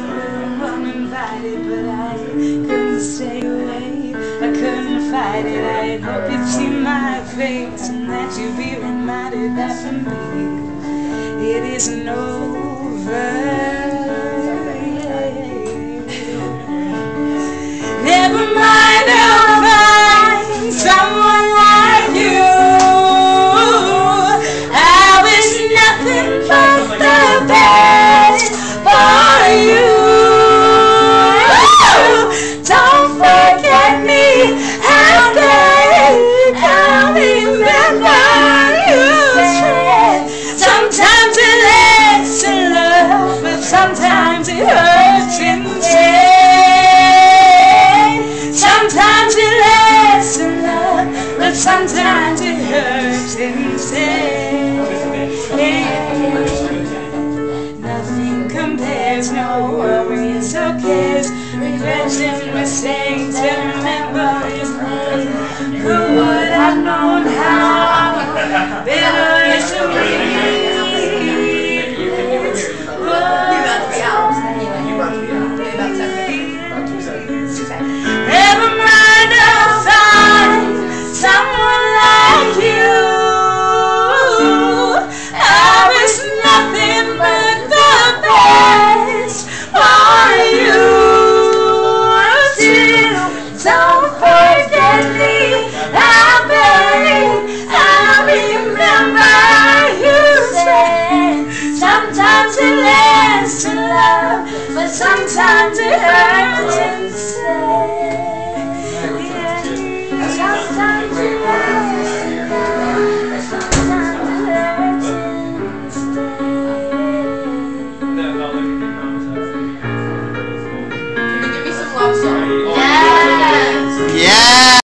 room uninvited, but I couldn't stay away. I couldn't fight it. I hope you'd see my face and that you'd be reminded that for me it isn't over. sometimes it hurts instead. Nothing compares, no worries or cares, regrets and mistakes. time to have.